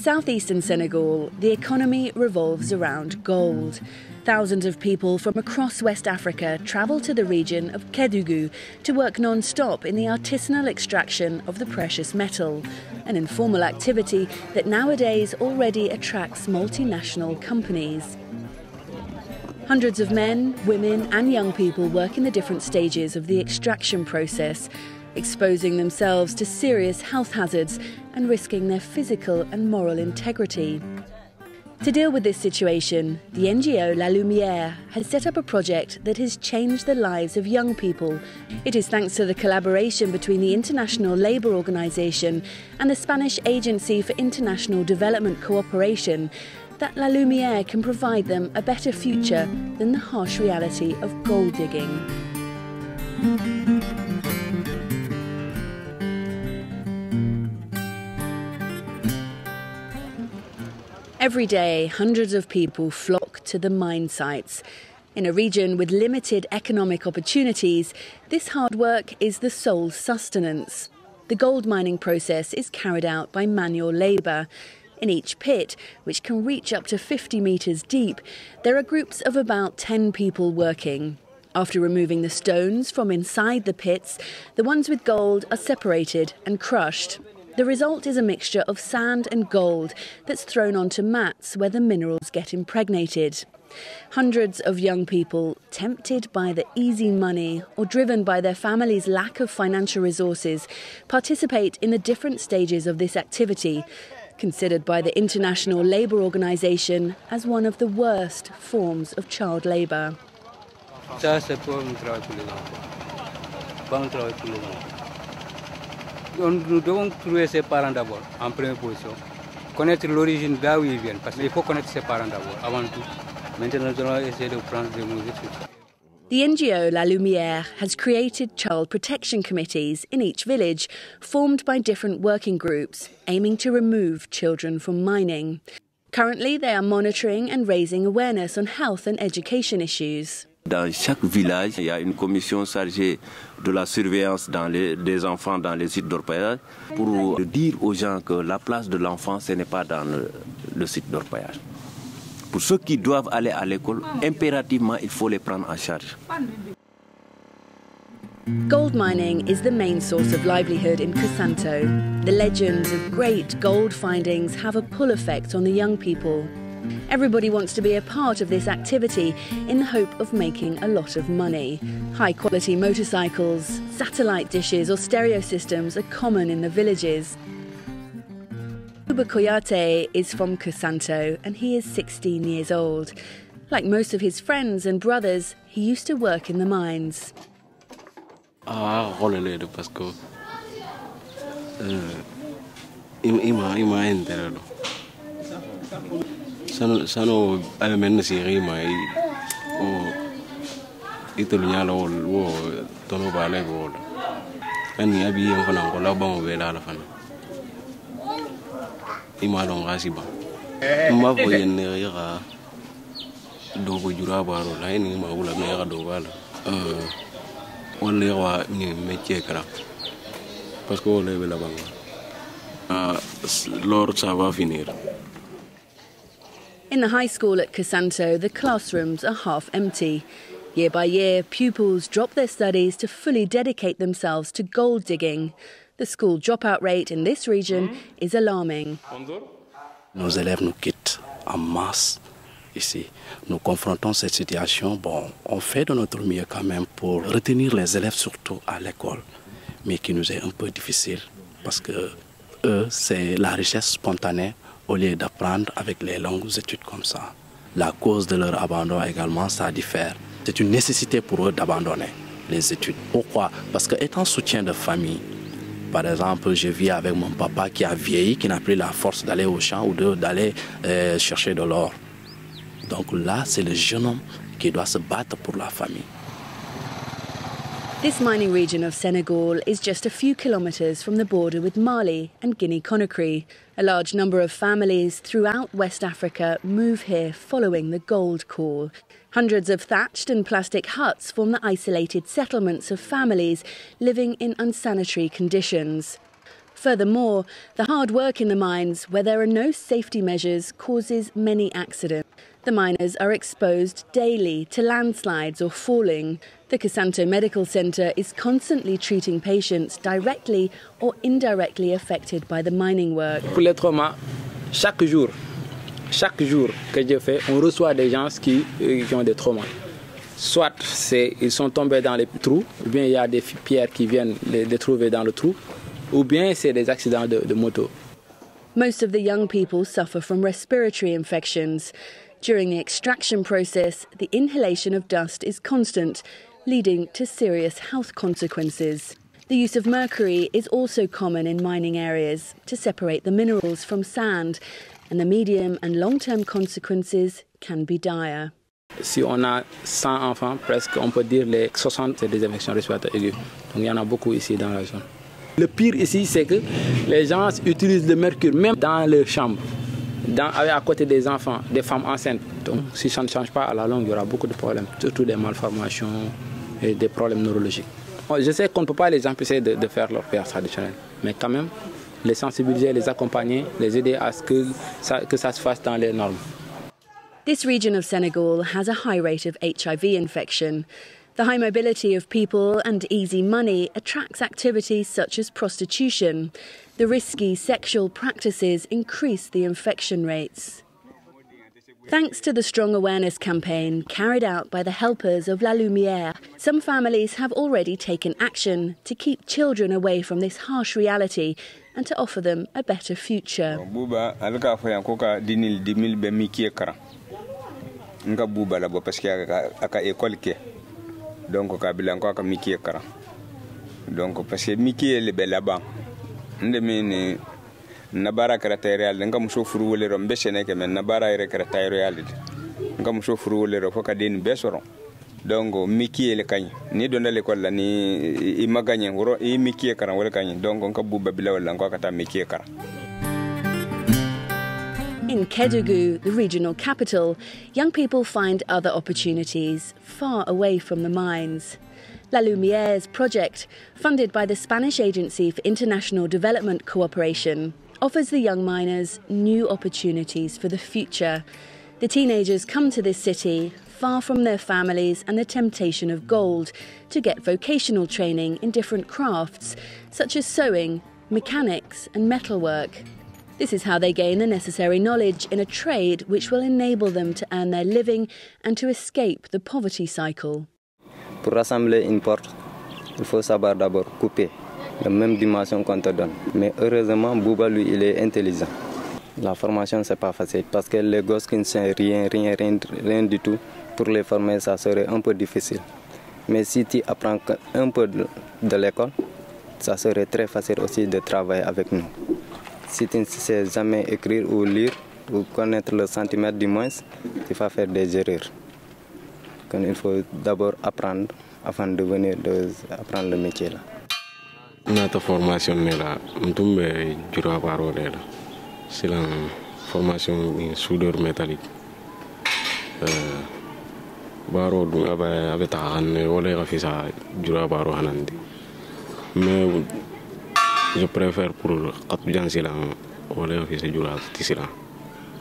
southeastern Senegal, the economy revolves around gold. Thousands of people from across West Africa travel to the region of Kédougou to work non stop in the artisanal extraction of the precious metal, an informal activity that nowadays already attracts multinational companies. Hundreds of men, women, and young people work in the different stages of the extraction process, exposing themselves to serious health hazards and risking their physical and moral integrity. To deal with this situation, the NGO La Lumière has set up a project that has changed the lives of young people. It is thanks to the collaboration between the International Labour Organization and the Spanish Agency for International Development Cooperation that La Lumière can provide them a better future than the harsh reality of gold digging. Every day, hundreds of people flock to the mine sites. In a region with limited economic opportunities, this hard work is the sole sustenance. The gold mining process is carried out by manual labour. In each pit, which can reach up to 50 metres deep, there are groups of about 10 people working. After removing the stones from inside the pits, the ones with gold are separated and crushed. The result is a mixture of sand and gold that's thrown onto mats where the minerals get impregnated. Hundreds of young people, tempted by the easy money or driven by their families' lack of financial resources, participate in the different stages of this activity, considered by the International Labour Organization as one of the worst forms of child labour. Nous devons trouver ses parents d'abord, en première position. Connaître l'origine d'où ils viennent, parce qu'il faut connaître ses parents d'abord, avant tout. Maintenant, nous allons essayer de prendre des mesures. The NGO La Lumière has created child protection committees in each village, formed by different working groups, aiming to remove children from mining. Currently, they are monitoring and raising awareness on health and education issues. Dans chaque village, il y a une commission chargée de la surveillance dans les, des enfants dans les sites d'orpaillage pour dire aux gens que la place de l'enfant, ce n'est pas dans le, le site d'orpaillage. Pour ceux qui doivent aller à l'école, impérativement, il faut les prendre en charge. Gold mining is the main source of livelihood in Casanto. The legends of great gold findings have a pull effect on the young. Everybody wants to be a part of this activity in the hope of making a lot of money. High quality motorcycles, satellite dishes, or stereo systems are common in the villages. Uba Koyate is from Khossanto and he is 16 years old. Like most of his friends and brothers, he used to work in the mines. Sano sano rima i o wol wo tono bale wol. Kan ya bi en fana ko la ba mo be la. Ima don gasiba. Ma fo yen ne ya do baro la ni ma wula me ya do bala. Euh wala wa ni métier. Parce que wala be la banga. Ah, lor ça va finir. In the high school at Khossanto, the classrooms are half empty. Year by year, pupils drop their studies to fully dedicate themselves to gold digging. The school dropout rate in this region is alarming. Nos élèves nous quittent en masse ici. Nous confrontons cette situation. Bon, on fait de notre mieux quand même pour retenir les élèves, surtout à l'école, mais qui nous est un peu difficile parce que eux, c'est la richesse spontanée au lieu d'apprendre avec les longues études comme ça. La cause de leur abandon également, ça diffère. C'est une nécessité pour eux d'abandonner les études. Pourquoi? Parce qu'étant soutien de famille, par exemple, je vis avec mon papa qui a vieilli, qui n'a plus la force d'aller au champ ou d'aller euh, chercher de l'or. Donc là, c'est le jeune homme qui doit se battre pour la famille. This mining region of Senegal is just a few kilometres from the border with Mali and Guinea Conakry. A large number of families throughout West Africa move here following the gold call. Hundreds of thatched and plastic huts form the isolated settlements of families living in unsanitary conditions. Furthermore, the hard work in the mines, where there are no safety measures, causes many accidents. The miners are exposed daily to landslides or falling. The Khossanto Medical Centre is constantly treating patients directly or indirectly affected by the mining work. Pour les traumas, chaque jour, chaque jour que je fais, on reçoit des gens qui, euh, qui ont des traumas. Soit ils sont tombés dans les trous, ou bien il y a des pierres qui viennent les, les trouver dans le trou, ou bien c'est des accidents de, de moto. Most of the young people suffer from respiratory infections. During the extraction process, the inhalation of dust is constant, leading to serious health consequences. The use of mercury is also common in mining areas to separate the minerals from sand, and the medium and long term consequences can be dire. Si on a 100 enfants, presque, on peut dire les 60 c'est des infections respiratoires aiguës. Donc il y en a beaucoup ici dans la zone. Le pire ici, c'est que les gens utilisent le mercure même dans leur chambre, dans, à côté des enfants, des femmes enceintes. Donc si ça ne change pas, à la longue, il y aura beaucoup de problèmes, surtout des malformations des problèmes neurologiques. Je sais qu'on ne peut pas les empêcher de, faire leur père traditionnel, mais quand même, les sensibiliser, les accompagner, les aider à ce que ça, que ça se fasse dans les normes. This region of Senegal has a high rate of HIV infection. The high mobility of people and easy money attracts activities such as prostitution. The risky sexual practices increase the infection rates. Thanks to the strong awareness campaign carried out by the helpers of La Lumière, some families have already taken action to keep children away from this harsh reality and to offer them a better future. parce que le na bara kara tayreal nga muso furu wolero mbe sene ke men na bara ire kara tayreal nga muso furu wolero fo ka den be soro donc miki ele kañ ni donda l'école la ni i magagne woro i miki kara wala kañ donc nga buba bila wala nga kata miki kara In Kédougou, the regional capital, young people find other opportunities far away from the mines. La Lumière's project, funded by the Spanish Agency for International Development Cooperation, offers the young miners new opportunities for the future. The teenagers come to this city far from their families and the temptation of gold to get vocational training in different crafts, such as sewing, mechanics, and metalwork. This is how they gain the necessary knowledge in a trade which will enable them to earn their living and to escape the poverty cycle. Pour rassembler une porte, il faut savoir d'abord couper la même dimension qu'on te donne. Mais heureusement, Bouba, lui, il est intelligent. La formation, c'est pas facile parce que les gosses qui ne savent rien, rien, rien, rien du tout, pour les former, ça serait un peu difficile. Mais si tu apprends un peu de, l'école, ça serait très facile aussi de travailler avec nous. Si tu ne sais jamais écrire ou lire, ou connaître le centimètre du moins, tu vas faire des erreurs. Donc, il faut d'abord apprendre avant de venir apprendre le métier là. Nata formation ne la be jura baro de la silan formation in soudeur métallique euh baro du abe abe ta hanne wala ga fisa jura baro hanandi mais je préfère pour qat jan silan wala ga fisa jura tisilan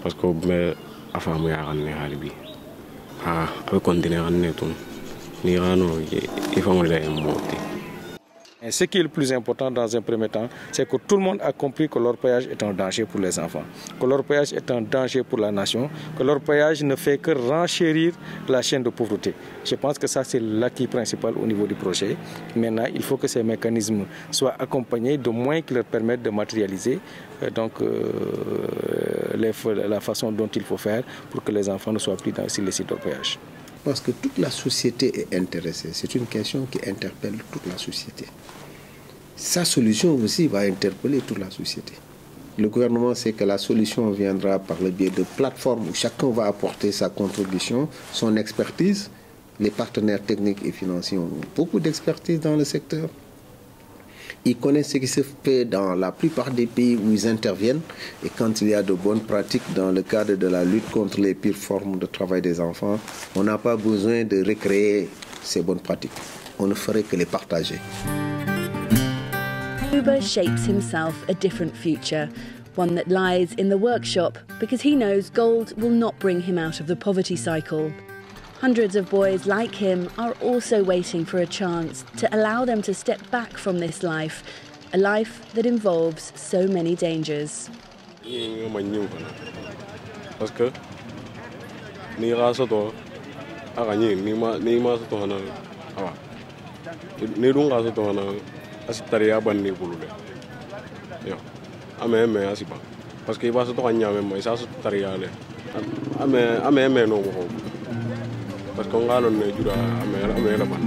parce que me afamu ya ganne halibi ha abe continuer ganne tun ni gano il faut le moti Ce qui est le plus important dans un premier temps, c'est que tout le monde a compris que l'orpaillage est un danger pour les enfants, que l'orpaillage est un danger pour la nation, que l'orpaillage ne fait que renchérir la chaîne de pauvreté. Je pense que ça, c'est l'acquis principal au niveau du projet. Maintenant, il faut que ces mécanismes soient accompagnés de moyens qui leur permettent de matérialiser euh, donc, euh, la façon dont il faut faire pour que les enfants ne soient plus dans les sites d'orpaillage. Parce que toute la société est intéressée. C'est une question qui interpelle toute la société. Sa solution aussi va interpeller toute la société. Le gouvernement sait que la solution viendra par le biais de plateformes où chacun va apporter sa contribution, son expertise. Les partenaires techniques et financiers ont beaucoup d'expertise dans le secteur. Ils connaissent ce qui se fait dans la plupart des pays où ils interviennent. Et quand il y a de bonnes pratiques dans le cadre de la lutte contre les pires formes de travail des enfants, on n'a pas besoin de recréer ces bonnes pratiques. On ne ferait que les partager. Buba shapes himself a different future, one that lies in the workshop because he knows gold will not bring him out of the poverty cycle. Hundreds of boys like him are also waiting for a chance to allow them to step back from this life, a life that involves so many dangers. ko parce que ngalon ne jura ame ame la ban